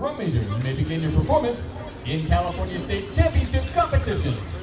You may begin your performance in California State Championship competition.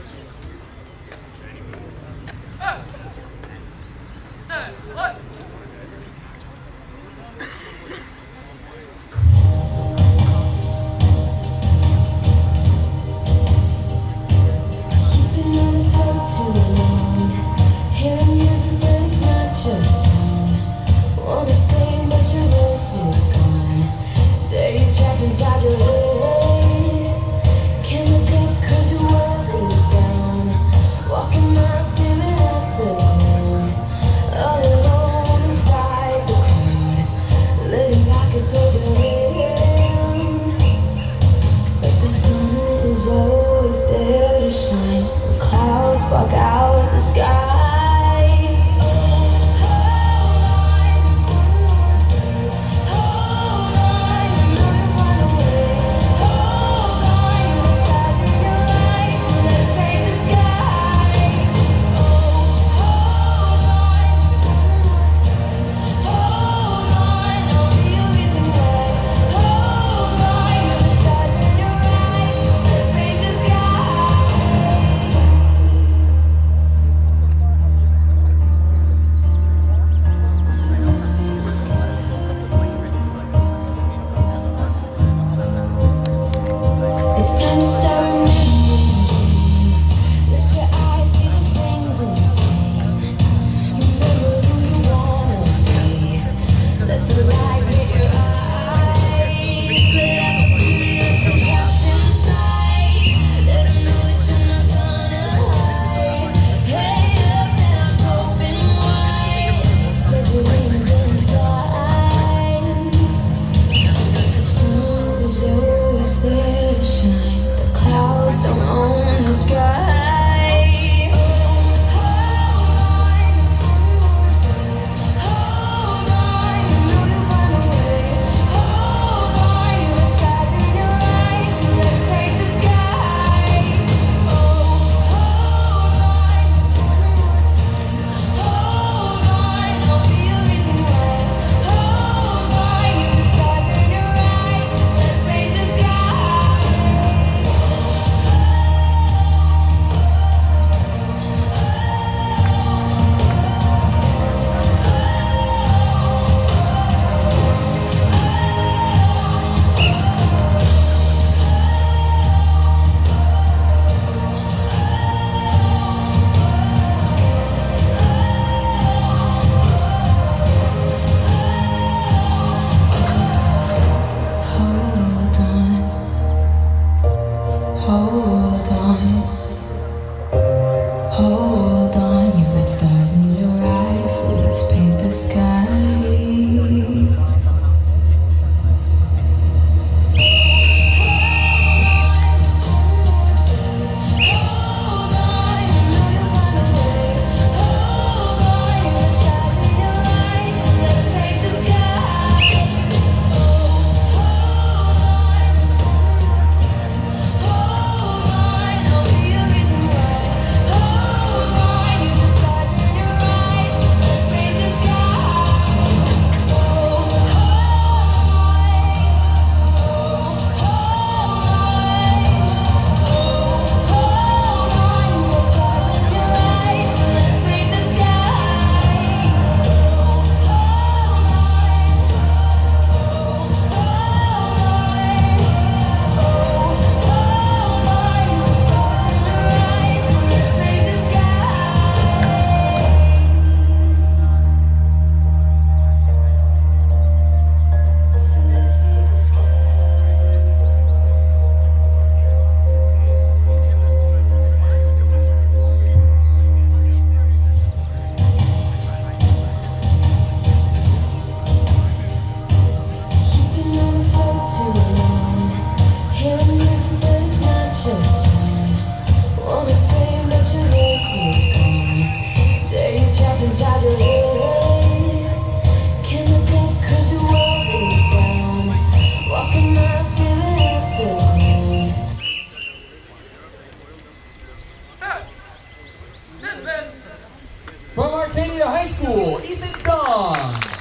From Arcadia High School, Ethan Dong.